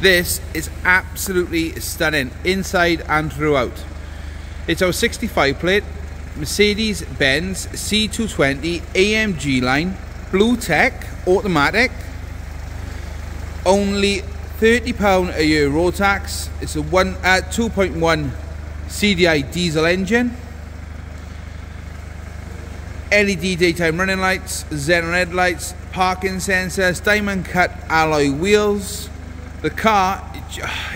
This is absolutely stunning, inside and throughout. It's our 65 plate, Mercedes-Benz C220 AMG line, BlueTEC, automatic, only £30 a year road tax. It's a one uh, 2.1 CDI diesel engine. LED daytime running lights, xenon headlights, parking sensors, diamond cut alloy wheels. The car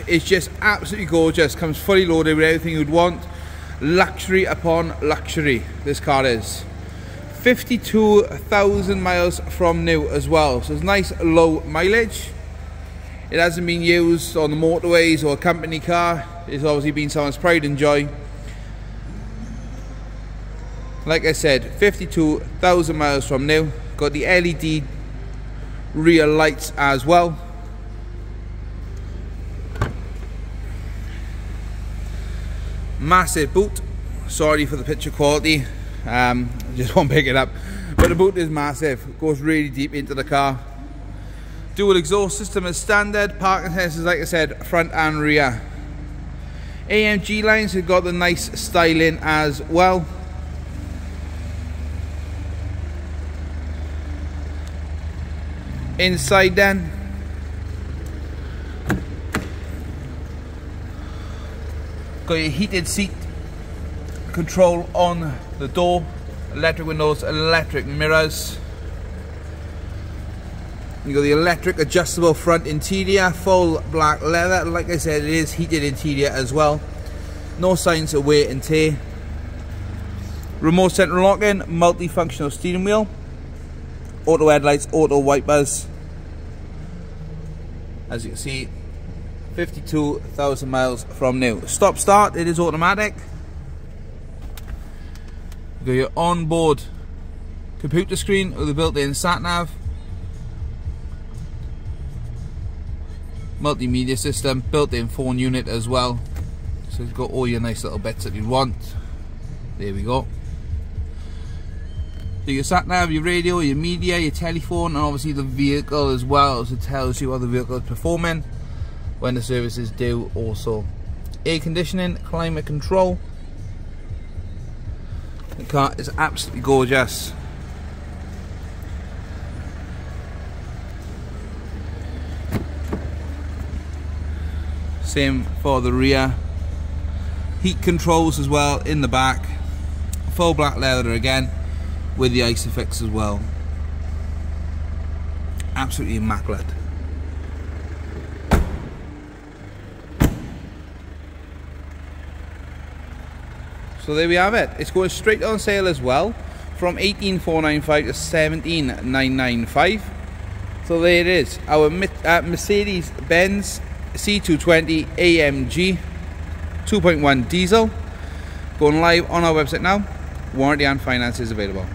is just absolutely gorgeous, comes fully loaded with everything you'd want. Luxury upon luxury, this car is. 52,000 miles from new as well, so it's nice low mileage. It hasn't been used on the motorways or a company car, it's obviously been someone's pride and joy like I said 52,000 miles from new got the LED rear lights as well massive boot. Sorry for the picture quality. Um, just won't pick it up. But the boot is massive. Goes really deep into the car. Dual exhaust system is standard. Parking sensors like I said front and rear. AMG lines have got the nice styling as well. Inside then got your heated seat control on the door electric windows electric mirrors. You got the electric adjustable front interior full black leather. Like I said it is heated interior as well. No signs of wear and tear. Remote center locking multifunctional steering wheel auto headlights, auto wipers. As you can see, 52,000 miles from new. Stop start, it is automatic. You've got your onboard computer screen with a built-in sat nav. Multimedia system, built-in phone unit as well. So you've got all your nice little bits that you want. There we go. So your sat nav, your radio, your media, your telephone, and obviously the vehicle as well, so it tells you how the vehicle is performing when the service is due also. Air conditioning, climate control. The car is absolutely gorgeous. Same for the rear. Heat controls as well in the back. Full black leather again with the Isofix as well. Absolutely immaculate. So there we have it. It's going straight on sale as well from 18495 to 17995. So there it is. Our uh, Mercedes-Benz C220 AMG 2.1 diesel going live on our website now. Warranty and finance is available.